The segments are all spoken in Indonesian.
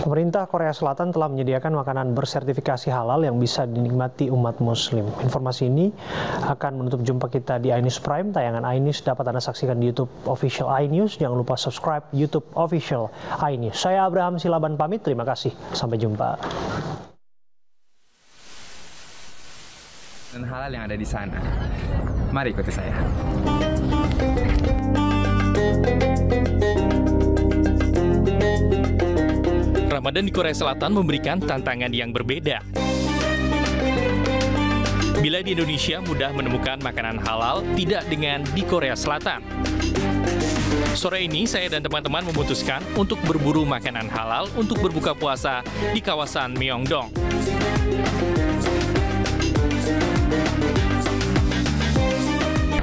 Pemerintah Korea Selatan telah menyediakan makanan bersertifikasi halal yang bisa dinikmati umat muslim. Informasi ini akan menutup jumpa kita di iNews Prime. Tayangan iNews dapat Anda saksikan di YouTube Official iNews. Jangan lupa subscribe YouTube Official iNews. Saya Abraham Silaban pamit. Terima kasih. Sampai jumpa. dan halal yang ada di sana. Mari ikuti saya. Ramadan di Korea Selatan memberikan tantangan yang berbeda. Bila di Indonesia mudah menemukan makanan halal, tidak dengan di Korea Selatan. Sore ini saya dan teman-teman memutuskan untuk berburu makanan halal untuk berbuka puasa di kawasan Myeongdong.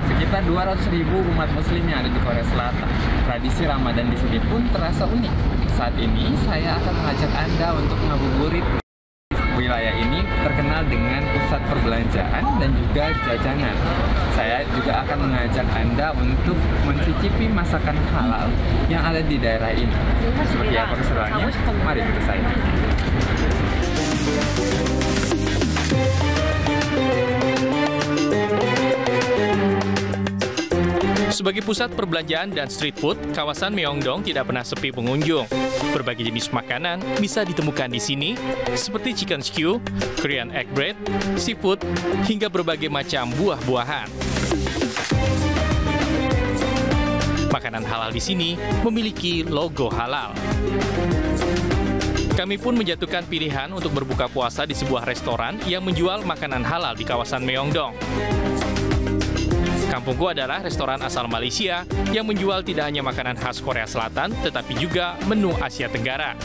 Sekitar 200 ribu umat muslim yang ada di Korea Selatan. Tradisi Ramadan di sini pun terasa unik. Saat ini saya akan mengajak Anda untuk ngabuburit. Wilayah ini terkenal dengan pusat perbelanjaan dan juga jajanan. Saya juga akan mengajak Anda untuk mencicipi masakan halal yang ada di daerah ini. Seperti apa keseruannya? Mari ikut saya. Sebagai pusat perbelanjaan dan street food, kawasan Myeongdong tidak pernah sepi pengunjung. Berbagai jenis makanan bisa ditemukan di sini, seperti chicken stew, Korean egg bread, seafood, hingga berbagai macam buah-buahan. Makanan halal di sini memiliki logo halal. Kami pun menjatuhkan pilihan untuk berbuka puasa di sebuah restoran yang menjual makanan halal di kawasan Myeongdong. Kampungku adalah restoran asal Malaysia yang menjual tidak hanya makanan khas Korea Selatan, tetapi juga menu Asia Tenggara.